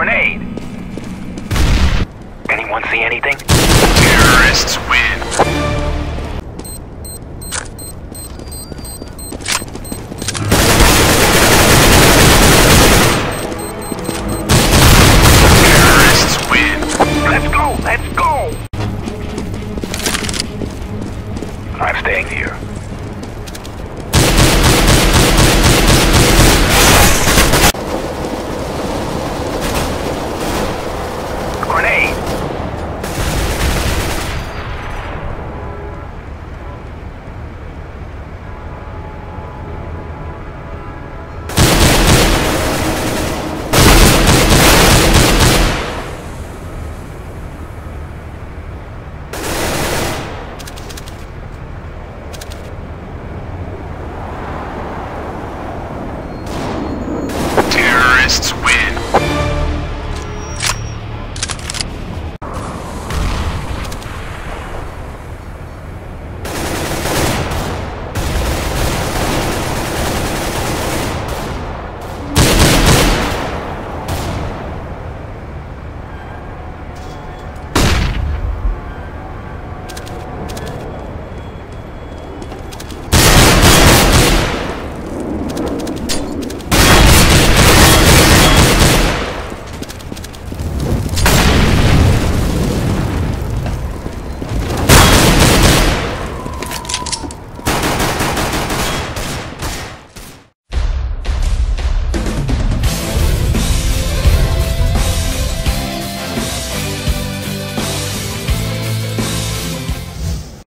grenade. Anyone see anything? Terrorists win. Let's go! Let's go! I'm staying here. Hey!